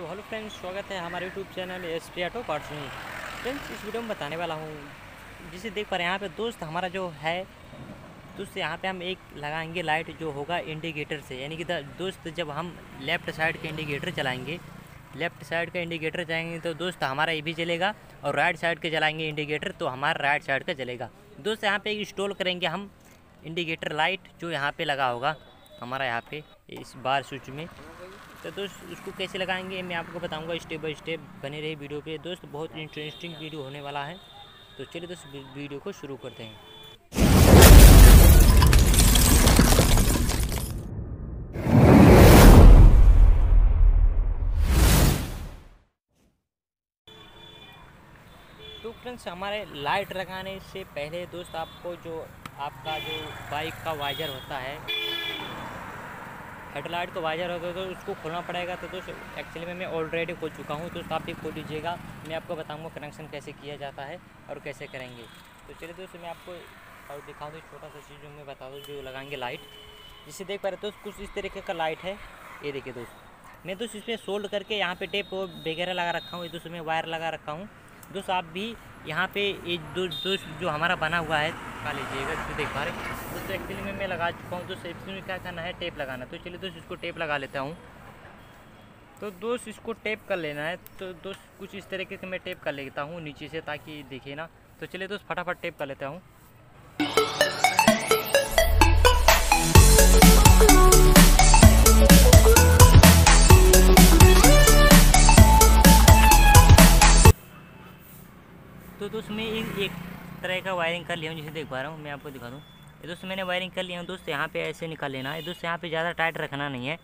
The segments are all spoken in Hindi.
तो हेलो फ्रेंड्स, स्वागत है हमारे YouTube channel S P auto parts में। फ्रेंड्स, इस वीडियो में बताने वाला हूँ, जिसे देख पा रहे हैं, यहाँ पे दोस्त हमारा जो है, दोस्त यहाँ पे हम एक लगाएँगे लाइट जो होगा इंडिकेटर से, यानी कि दोस्त जब हम लेफ़्ट साइड के इंडिकेटर चलाएँगे, लेफ़्ट साइड का इंडिकेटर चलाएँगे तो दोस्त हमारा ये भी चलेगा और राइट साइड के चलाएँगे इंडिकेटर तो हमारा राइट साइड का चलेगा। दोस्त यहाँ पे इंस्टॉल करेंगे हम, इंडिकेटर लाइट जो यहाँ पर लगा होगा, हमारा यहाँ पे, इस बार स्विच में। तो दोस्त उसको कैसे लगाएँगे, मैं आपको बताऊँगा स्टेप बाय स्टेप बने रहे वीडियो पे। दोस्त, बहुत इंटरेस्टिंग वीडियो होने वाला है। तो चलिए दोस्त वीडियो को शुरू करते हैं। तो फ्रेंड्स हमारे लाइट लगाने से पहले दोस्त, आपको जो, आपका जो बाइक का वाइजर होता है हेडलाइट का होता है तो उसको खोलना पड़ेगा तो दोस्त एक्चुअली में मैं ऑलरेडी खोल चुका हूँ तो आप भी खोल लीजिएगा मैं आपको बताऊँगा कनेक्शन कैसे किया जाता है और कैसे करेंगे। तो चलिए दोस्त, मैं आपको और दिखा दूँ छोटा सा चीज़ जो मैं बता दूँ, जो लगाएँगे लाइट जिसे देख पा रहे दोस्त, कुछ इस तरीके का लाइट है। ये देखिए दोस्त, मैं दोस्त इसमें सोल्ड करके यहाँ पे टेप वगैरह लगा रखा हूँ, ये दोस्त मैं वायर लगा रखा हूँ। दोस्त आप भी यहाँ पे ये दोस्त जो हमारा बना हुआ है लगा लीजिएगा जो देख पा रहे दोस्तों एक्चुअली में मैं लगा चुका हूँ, दोस्त, इसमें क्या करना है टेप लगाना। तो चलिए दोस्त, इसको टेप लगा लेता हूँ। तो दोस्त, इसको टेप कर लेना है। तो दोस्त, कुछ इस तरीके से मैं टेप कर लेता हूँ नीचे से, ताकि दिखे ना। तो चलिए दोस्त, फटाफट टेप कर लेता हूँ। तो दोस्त, मैं एक तरह का वायरिंग कर लिया हूँ, जिसे देख पा रहा हूँ, मैं आपको दिखा दूँ। ये दोस्त मैंने वायरिंग कर लिया हूँ, दोस्त यहाँ पे ऐसे निकाल लेना। है दोस्त यहाँ पे ज़्यादा टाइट रखना नहीं है,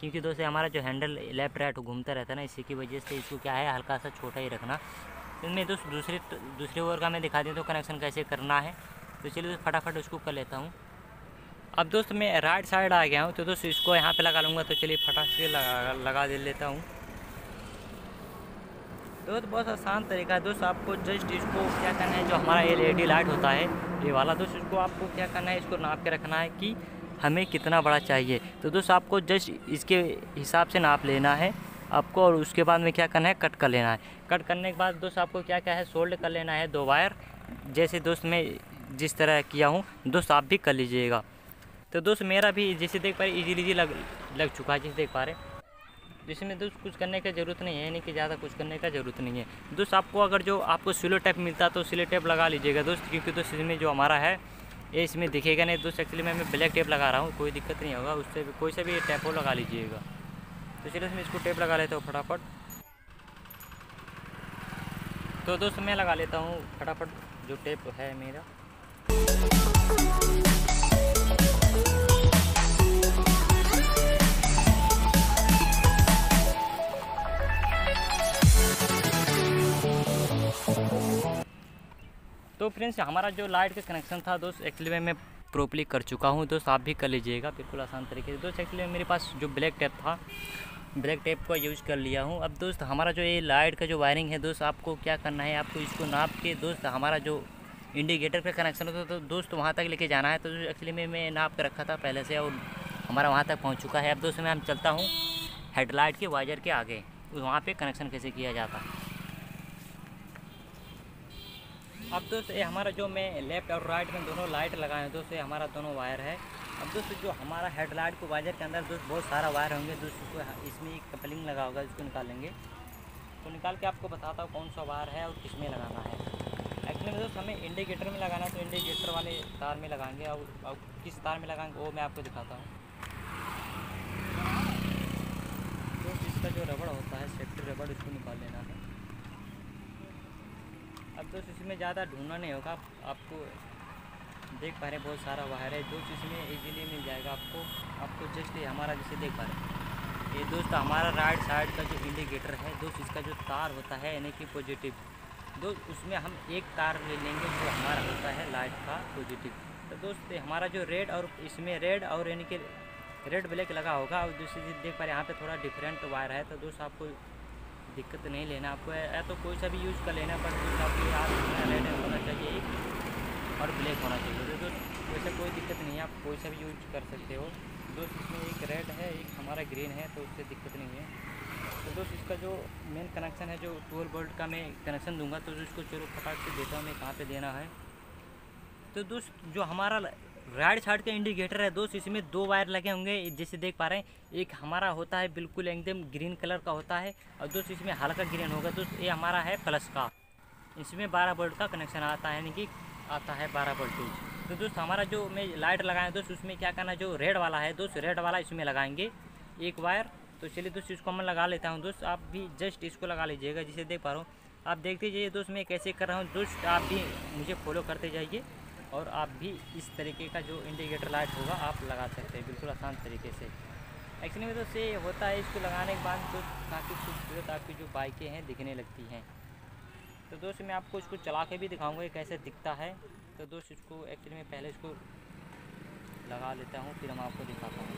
क्योंकि दोस्त हमारा जो हैंडल लेफ़्ट राइट घूमता रहता है ना, इसी की वजह से इसको क्या है हल्का सा छोटा ही रखना। तो मैं दोस्त दूसरे दूसरे ओर का मैं दिखा दूँ तो कनेक्शन कैसे करना है। तो चलिए फटाफट उसको कर लेता हूँ। अब दोस्त मैं राइट साइड आ गया हूँ तो दोस्त इसको यहाँ पर लगा लूँगा तो चलिए फटाक से लगा लगा दे लेता हूँ। दोस्त बहुत आसान तरीका है दोस्त, आपको जस्ट इसको क्या करना है, जो हमारा एलईडी लाइट होता है, ये वाला दोस्त, इसको आपको क्या करना है, इसको नाप के रखना है कि हमें कितना बड़ा चाहिए। तो दोस्त, आपको जस्ट इसके हिसाब से नाप लेना है, आपको और उसके बाद में क्या करना है, कट कर लेना है। कट करने के बाद दोस्त, आपको क्या क्या है, सोल्ड कर लेना है दो वायर। जैसे दोस्त मैं जिस तरह किया हूँ, दोस्त आप भी कर लीजिएगा। तो दोस्त मेरा भी जैसे देख पा रहे इजीली लग लग चुका है, जैसे देख पा रहे जिसमें दोस्त कुछ करने का ज़रूरत नहीं है, यानी कि ज़्यादा कुछ करने का ज़रूरत नहीं है। दोस्त, आपको अगर जो आपको सिलो टैप मिलता तो सिलो टेप लगा लीजिएगा दोस्त, क्योंकि दोस्त इसमें जो हमारा है, ये इसमें दिखेगा नहीं। दोस्त एक्चुअली मैं ब्लैक टेप लगा रहा हूँ, कोई दिक्कत नहीं होगा, उससे भी, कोई से भी टेप हो लगा लीजिएगा। तो चलिए मैं इसको टेप लगा लेता हूँ फटाफट। तो दोस्त, मैं लगा लेता हूँ फटाफट जो टेप है मेरा। तो फ्रेंड्स, हमारा जो लाइट का कनेक्शन था दोस्त एक्चुअली में मैं प्रॉपरली कर चुका हूँ। दोस्त, आप भी कर लीजिएगा, बिल्कुल आसान तरीके से। दोस्त एक्चुअली मेरे पास जो ब्लैक टेप था ब्लैक टेप का यूज़ कर लिया हूँ। अब दोस्त, हमारा जो ये लाइट का जो वायरिंग है, दोस्त, आपको क्या करना है? आपको इसको नाप के, दोस्त, हमारा जो इंडिकेटर का कनेक्शन होता तो दोस्त, वहाँ तक लेके जाना है। तो एक्चुअली में, मैं नाप के रखा था पहले से और हमारा वहाँ तक पहुँच चुका है। अब दोस्त, मैं, हम चलता हूँ हेडलाइट के वाइजर के आगे, वहाँ पर कनेक्शन कैसे किया जाता? है अब दोस्त ये हमारा जो मैं लेफ़्ट और राइट में दोनों लाइट लगाए हैं दोस्त ये हमारा दोनों वायर है। अब दोस्त जो हमारा हेडलाइट को वायर के अंदर दोस्त बहुत सारा वायर होंगे दोस्त इसको इसमें एक कपलिंग लगा होगा इसको निकालेंगे। तो निकाल के आपको बताता हूँ कौन सा वायर है और किसमें लगाना है। एक्चुअली में दोस्त हमें इंडिकेटर में लगाना है तो इंडिकेटर वाले तार में लगाएँगे और, और किस तार में लगाएँगे वो मैं आपको दिखाता हूँ। दोस्त इसका जो रबड़ होता है सेफ्टी रबड़ इसको निकाल लेना है। अब दोस्त इसमें ज़्यादा ढूंढना नहीं होगा। आपको देख पा रहे हैं, बहुत सारा वायर है। दोस्त इसमें इजीली मिल जाएगा आपको। आपको जस्ट ये हमारा जैसे देख पा रहे हैं। ये दोस्त हमारा राइट साइड का जो इंडिकेटर है, दोस्त इसका जो तार होता है, यानी कि पॉजिटिव दोस्त उसमें हम एक तार ले लेंगे जो हमारा होता है लाइट का पॉजिटिव तो दोस्त हमारा जो रेड और इसमें रेड और यानी कि रेड ब्लैक लगा होगा। और दूसरी चीज़ देख पा रहे हैं, यहाँ पे थोड़ा डिफरेंट वायर है। तो दोस्त आपको दिक्कत नहीं लेना आपको। या तो कोई सा भी यूज़ कर लेना, पर दोस्त आपको रखना रेड होना चाहिए एक। और ब्लैक होना चाहिए। तो वैसे कोई दिक्कत नहीं है, आप कोई सा भी यूज़ कर सकते हो। दोस्त इसमें एक रेड है, एक हमारा ग्रीन है तो उससे दिक्कत नहीं है। तो दोस्त, इसका जो मेन कनेक्शन है, जो ट्वेल्व वोल्ट का मैं कनेक्शन दूँगा तो उसको चलो फटाक से देता हूँ मैं कहाँ पे देना है। तो दोस्त, जो हमारा राइट साइड का इंडिकेटर है दोस्त, इसमें दो वायर लगे होंगे, जैसे देख पा रहे हैं, एक हमारा होता है बिल्कुल एकदम ग्रीन कलर का होता है, और दोस्त, इसमें हल्का ग्रीन होगा, दोस्त, ये हमारा है प्लस का। इसमें बारह वोल्ट का कनेक्शन आता है, यानी कि आता है बारह वोल्टेज तो दोस्त, हमारा जो मैं लाइट लगाएँ दोस्त, उसमें क्या करना जो रेड वाला है, दोस्त, रेड वाला इसमें लगाएँगे, एक वायर। तो चलिए दोस्त, इसको मैं लगा लेता हूँ, दोस्त, आप भी जस्ट इसको लगा लीजिएगा, जिसे देख पा रहा हूँ। आप देखते जाइए दोस्त, मैं कैसे कर रहा हूँ, दोस्त, आप भी मुझे फॉलो करते जाइए। और आप भी इस तरीके का जो इंडिकेटर लाइट होगा, आप लगा सकते हैं बिल्कुल आसान तरीके से। एक्चुअली में तो से होता है, इसको लगाने के बाद कुछ काफ़ी खूबसूरत आपकी जो बाइकें हैं, दिखने लगती हैं। तो दोस्त, मैं आपको इसको चला के भी दिखाऊँगा, ये कैसे दिखता है। तो दोस्त, इसको एक्चुअली में पहले इसको लगा लेता हूँ, फिर हम आपको दिखाता हूँ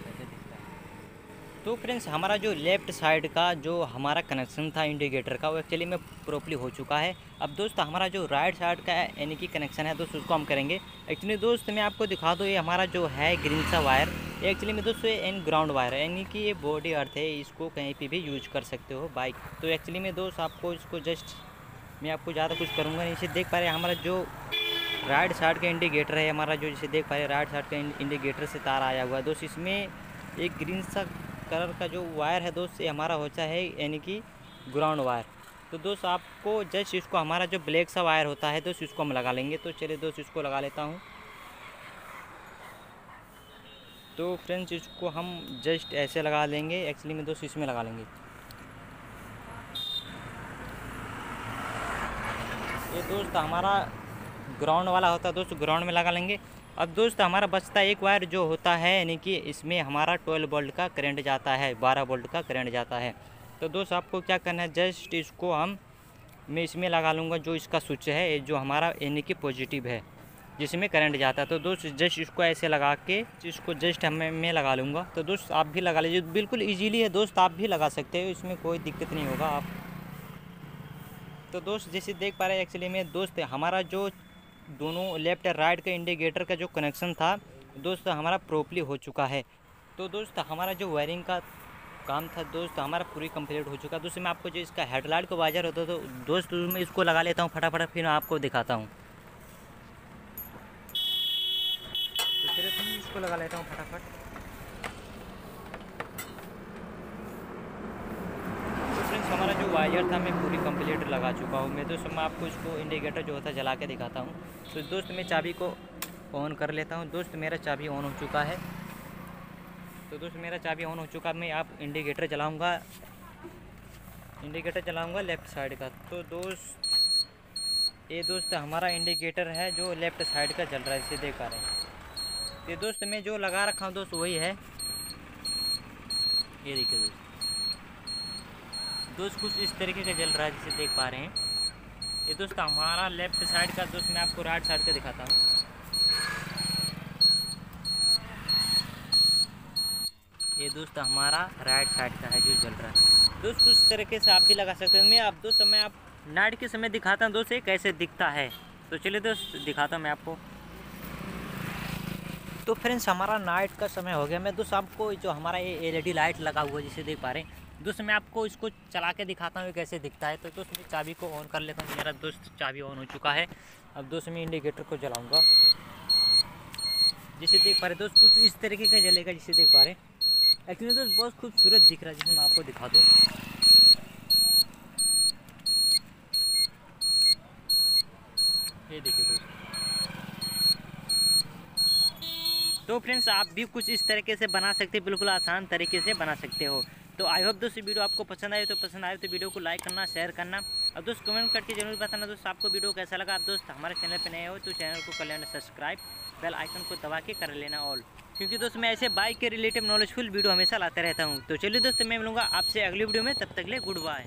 तो फ्रेंड्स, हमारा जो लेफ़्ट साइड का जो हमारा कनेक्शन था इंडिकेटर का, वो एक्चुअली में प्रॉपरली हो चुका है। अब दोस्त, हमारा जो राइट साइड का यानी कि कनेक्शन है, दोस्त, उसको हम करेंगे। एक्चुअली दोस्त, मैं आपको दिखा दूँ, ये हमारा जो है ग्रीन सा वायर ये एक्चुअली में दोस्तों एन ग्राउंड वायर है। यानी कि ये बॉडी अर्थ है, इसको कहीं पर भी यूज़ कर सकते हो बाइक तो एक्चुअली में दोस्त, आपको इसको जस्ट मैं आपको ज़्यादा कुछ करूँगा नहीं। इसे देख पा रहे हमारा जो राइट साइड का इंडिकेटर है, हमारा जो जिसे देख पा रहे राइट साइड का इंडिकेटर से तार आया हुआ है। दोस्त, इसमें एक ग्रीन सा कलर का जो वायर है दोस्त, ये हमारा होता है यानी कि ग्राउंड वायर। तो दोस्त, आपको जस्ट इसको हमारा जो ब्लैक सा वायर होता है दोस्त, इसको हम लगा लेंगे। तो चलिए दोस्त, इसको लगा लेता हूँ। तो फ्रेंड्स, इसको हम जस्ट ऐसे लगा लेंगे। एक्चुअली में दोस्त, इसमें लगा लेंगे। ये दोस्त, हमारा ग्राउंड वाला होता है, दोस्त ग्राउंड में लगा लेंगे। अब दोस्त, हमारा बचता एक वायर जो होता है, यानी कि इसमें हमारा ट्वेल्व वोल्ट का करंट जाता है, बारह वोल्ट का करंट जाता है। तो दोस्त, आपको क्या करना है जस्ट इसको हम, मैं इसमें लगा लूँगा जो इसका स्विच है जो हमारा, यानी कि पॉजिटिव है, जिसमें करंट जाता है। तो दोस्त जस्ट इसको ऐसे लगा के, इसको जस्ट हमें, मैं लगा लूँगा। तो दोस्त, आप भी लगा लीजिए, बिल्कुल ईजीली है दोस्त, आप भी लगा सकते हो, इसमें कोई दिक्कत नहीं होगा, आप। तो दोस्त, जैसे देख पा रहे हैं एक्चुअली में, दोस्त, हमारा जो दोनों लेफ़्ट और राइट के इंडिकेटर का जो कनेक्शन था, दोस्त हमारा प्रॉपरली हो चुका है। तो दोस्त हमारा जो वायरिंग का काम था, दोस्त हमारा पूरी कंप्लीट हो चुका। है दोस्त मैं आपको जो इसका हेडलाइट का बाज़ार होता तो दोस्त मैं इसको लगा लेता हूँ फटाफट, फिर मैं आपको दिखाता हूँ। तो फिर इसको लगा लेता हूँ फटाफट हमारा जो वायर था मैं पूरी कंप्लीट लगा चुका हूँ। मैं दोस्त मैं आपको इसको इंडिकेटर जो होता है जला के दिखाता हूँ। तो दोस्त मैं चाबी को ऑन कर लेता हूँ। दोस्त मेरा चाबी ऑन हो चुका है। तो दोस्त मेरा चाबी ऑन हो चुका मैं आप इंडिकेटर जलाऊँगा। इंडिकेटर चलाऊँगा लेफ़्ट साइड का। तो दोस्त, ये दोस्त हमारा इंडिकेटर है जो लेफ़्ट साइड का चल रहा है इसे देख पा रहे हैं। ये दोस्त मैं जो लगा रखा हूँ दोस्त, वही है। ये देखिए दोस्त। दोस्त कुछ इस तरीके का जल रहा है जिसे देख पा रहे हैं। ये दोस्त हमारा लेफ़्ट साइड का दोस्त मैं आपको राइट साइड का दिखाता हूँ। ये दोस्त हमारा राइट साइड का है जो जल रहा है। दोस्त कुछ तरीके से आप भी लगा सकते हैं। मैं आप दोस्त समय आप नाइट के समय दिखाता हूँ दोस्त ये कैसे दिखता है। तो चलिए दोस्त दिखाता हूँ मैं आपको। तो फ्रेंड्स हमारा नाइट का समय हो गया। मैं दोस्त आपको जो हमारा ये एलईडी लाइट लगा हुआ है, जिसे देख पा रहे हैं दोस्त मैं आपको इसको चला के दिखाता हूँ कैसे दिखता है। तो दोस्त, मैं चाबी को ऑन कर लेता हूँ। मेरा दोस्त चाबी ऑन हो चुका है। अब दोस्त, मैं इंडिकेटर को जलाऊँगा। जिसे देख पा रहे दोस्त, कुछ इस तरीके का जलेगा जिसे देख पा रहे एक्चुअली दोस्त, बहुत खूबसूरत दिख रहा है, जिसे मैं आपको दिखा दूँ। ये देखिए दोस्त। तो फ्रेंड्स, आप भी कुछ इस तरीके से बना सकते बिल्कुल आसान तरीके से बना सकते हो। तो आई होप दोस्त वीडियो आपको पसंद आए तो पसंद आए तो वीडियो को लाइक करना शेयर करना। और दोस्त कमेंट करके ज़रूर बताना दोस्त आपको वीडियो कैसा लगा। आप दोस्त हमारे चैनल पर नए हो तो चैनल को कर लेना सब्सक्राइब बेल आइकन को दबा के कर लेना ऑल क्योंकि दोस्त मैं ऐसे बाइक के रिलेटेड नॉलेजफुल वीडियो हमेशा लाते रहता हूँ। तो चलिए दोस्त मैं मिलूँगा आपसे अगली वीडियो में, तब तक ले गुड बाय